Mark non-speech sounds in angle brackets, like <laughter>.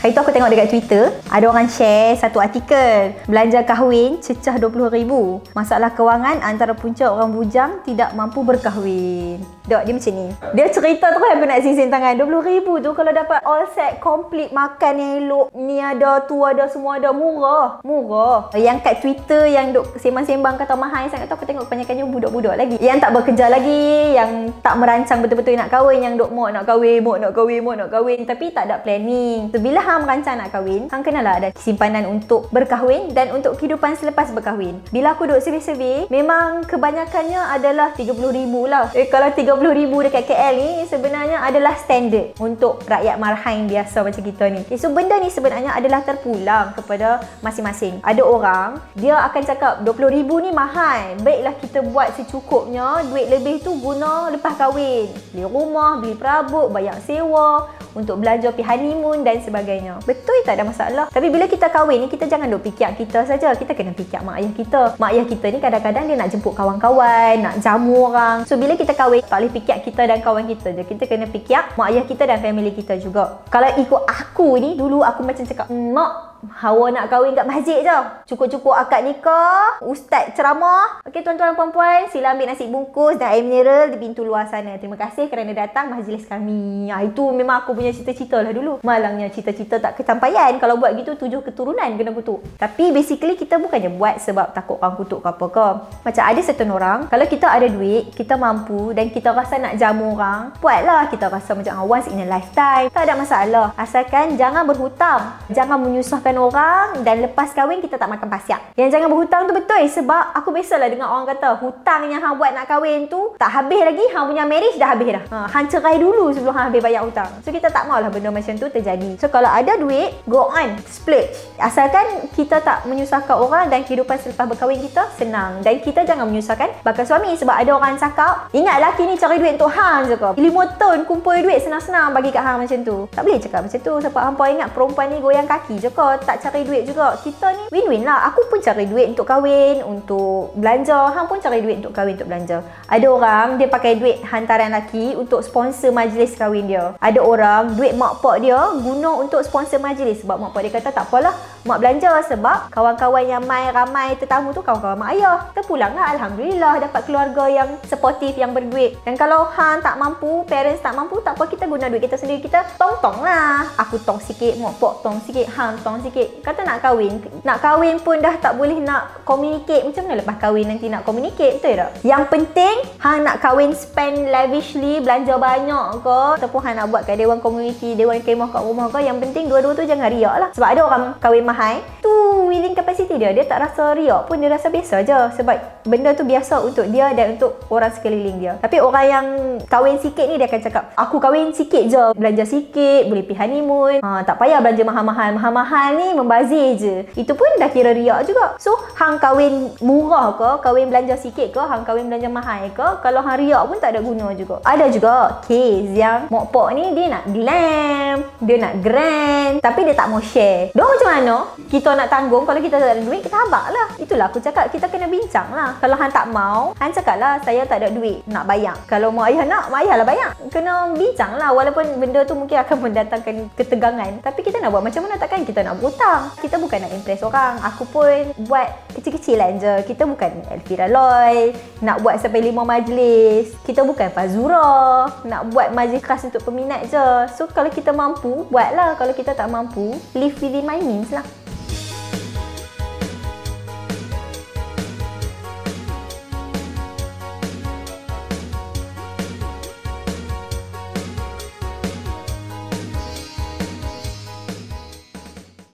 Hari tu aku tengok dekat Twitter, ada orang share satu artikel. Belanja kahwin cecah RM20,000. Masalah kewangan antara punca orang bujang tidak mampu berkahwin. Dok, dia macam ni. Dia cerita tu kan aku nak sing-sing tangan. RM20,000 tu kalau dapat all set complete makan yang elok. Ni ada, tu ada, semua ada. Murah. Murah. Yang kat Twitter yang duk sembang-sembang kata mahal sangat tu aku tengok kebanyakannya budak-budak lagi. Yang tak bekerja lagi, yang tak merancang betul-betul nak kahwin, yang duk mau nak kahwin, mau nak kahwin, mau nak kahwin tapi tak ada planning. So, bila hang merancang nak kahwin, hang kenalah ada simpanan untuk berkahwin dan untuk kehidupan selepas berkahwin. Bila aku duk survey-survey, memang kebanyakannya adalah RM30,000 lah. Eh kalau RM30,000 dekat KL ni sebenarnya adalah standard untuk rakyat marhain biasa macam kita ni. Okay, so benda ni sebenarnya adalah terpulang kepada masing-masing. Ada orang, dia akan cakap RM20,000 ni mahal. Baiklah kita buat secukupnya, duit lebih tu guna lepas kahwin. Beli rumah, beli perabot, bayar sewa, untuk belanja pergi honeymoon dan sebagainya. Betul tak ada masalah. Tapi bila kita kahwin ni kita jangan duk fikir kita saja. Kita kena fikir mak ayah kita. Mak ayah kita ni kadang-kadang dia nak jemput kawan-kawan, nak jamu orang. So bila kita kahwin tak boleh fikir kita dan kawan kita je. Kita kena fikir mak ayah kita dan family kita juga. Kalau ikut aku ni dulu aku macam cakap, "Mak, Hawa nak kahwin kat masjid je. Cukup-cukup akad nikah, ustaz ceramah. Okey tuan-tuan dan puan-puan, sila ambil nasi bungkus dan air mineral di pintu luar sana. Terima kasih kerana datang majlis kami. Ha, itu memang aku punya cita-cita lah dulu. Malangnya cita-cita tak ketampaian. Kalau buat gitu tujuh keturunan kena kutuk. Tapi basically kita bukannya buat sebab takut orang kutuk ke apa ke. Macam ada certain orang, kalau kita ada duit, kita mampu dan kita rasa nak jamu orang, buatlah. Kita rasa macam once in a lifetime. Tak ada masalah. Asalkan jangan berhutang. Jangan menyusahkan makan orang dan lepas kahwin kita tak makan pasiak. Yang jangan berhutang tu betul sebab aku biasalah dengar orang kata hutang yang hang buat nak kahwin tu tak habis lagi hang punya marriage dah habis dah. Ha, hang cerai dulu sebelum hang habis bayar hutang. So kita tak maulah benda macam tu terjadi. So kalau ada duit, go on, splurge. Asalkan kita tak menyusahkan orang dan kehidupan selepas berkahwin kita senang. Dan kita jangan menyusahkan bakal suami sebab ada orang cakap, ingat laki ni cari duit untuk hang je ke. 5 tahun kumpul duit senang-senang bagi kat hang macam tu. Tak boleh cakap macam tu sebab hangpa ingat perempuan ni goyang kaki je ke tak cari duit juga. Kita ni win-win lah. Aku pun cari duit untuk kahwin, untuk belanja. Hang pun cari duit untuk kahwin, untuk belanja. Ada orang dia pakai duit hantaran laki untuk sponsor majlis kahwin dia. Ada orang duit mak pak dia guna untuk sponsor majlis sebab mak pak dia kata tak apalah mak belanja sebab kawan-kawan yang main ramai tetamu tu kawan-kawan mak ayah. Terpulang lah Alhamdulillah dapat keluarga yang supportive yang berduit. Dan kalau hang tak mampu, parents tak mampu, tak apa kita guna duit kita sendiri. Kita tong-tong lah. Aku tong sikit, mak pak tong sikit, hang tong sikit. Kata nak kahwin, nak kahwin pun dah tak boleh nak communicate. Macam mana lepas kahwin nanti nak communicate, betul tak? Yang penting, hang nak kahwin spend lavishly, belanja banyak ke, ataupun hang nak buat kat dewan community, dewan kemah kat rumah ke, yang penting dua-dua tu jangan riak lah. Sebab ada orang kahwin महाय तू तो willing capacity dia, dia tak rasa riak pun, dia rasa biasa je. Sebab benda tu biasa untuk dia dan untuk orang sekeliling dia. Tapi orang yang kahwin sikit ni, dia akan cakap, aku kahwin sikit je, belanja sikit, boleh pergi honeymoon, ha, tak payah belanja mahal-mahal. Mahal-mahal ni membazir je. Itu pun dah kira riak juga. So, hang kahwin murah ke, kahwin belanja sikit ke, hang kahwin belanja mahal ke, kalau hang riak pun tak ada guna juga. Ada juga case yang mak pak ni dia nak glam, dia nak grand, tapi dia tak mau share. Dia macam mana? Kita nak tanggung kalau kita tak ada duit, kita habak lah. Itulah aku cakap, kita kena bincang lah. Kalau hang tak mau, hang cakap lah, saya tak ada duit nak bayar. Kalau mak ayah nak, mak ayah lah bayar. Kena bincang lah, walaupun benda tu mungkin akan <laughs> mendatangkan ketegangan. Tapi kita nak buat macam mana takkan kita nak buat hutang. Kita bukan nak impress orang. Aku pun buat kecil-kecilan je. Kita bukan Elvira Loy. Nak buat sampai lima majlis. Kita bukan Fazura. Nak buat majlis khas untuk peminat je. So, kalau kita mampu, buatlah. Kalau kita tak mampu, live within my means lah.